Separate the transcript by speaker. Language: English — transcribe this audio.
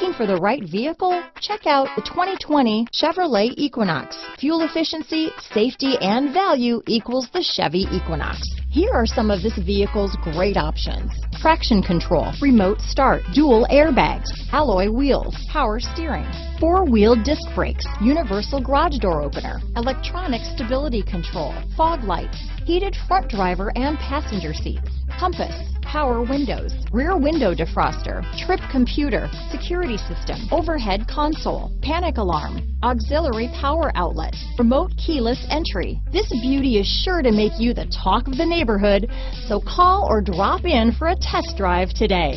Speaker 1: Looking for the right vehicle? Check out the 2020 Chevrolet Equinox. Fuel efficiency, safety, and value equals the Chevy Equinox. Here are some of this vehicle's great options. Traction control, remote start, dual airbags, alloy wheels, power steering, four-wheel disc brakes, universal garage door opener, electronic stability control, fog lights, heated front driver and passenger seats, compass, power windows, rear window defroster, trip computer, security system, overhead console, panic alarm, auxiliary power outlet, remote keyless entry. This beauty is sure to make you the talk of the neighborhood, so call or drop in for a test drive today.